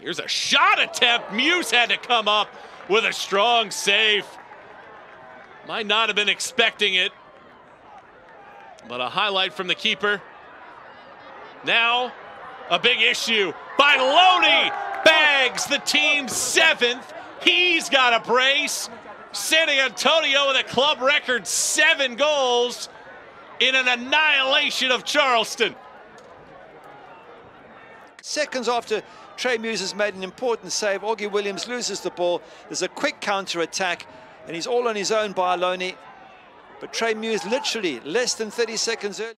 Here's a shot attempt. Muse had to come up with a strong save. Might not have been expecting it, but a highlight from the keeper. Now, a big issue. Bailone bags the team's seventh. He's got a brace. San Antonio with a club record seven goals in an annihilation of Charleston. Seconds after Trey Muse has made an important save, Augie Williams loses the ball. There's a quick counter-attack, and he's all on his own Bailone. But Trey Muse literally less than 30 seconds early.